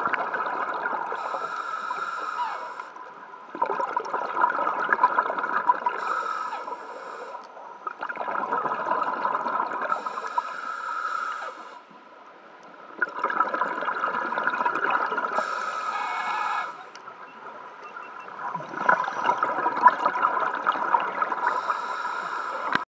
you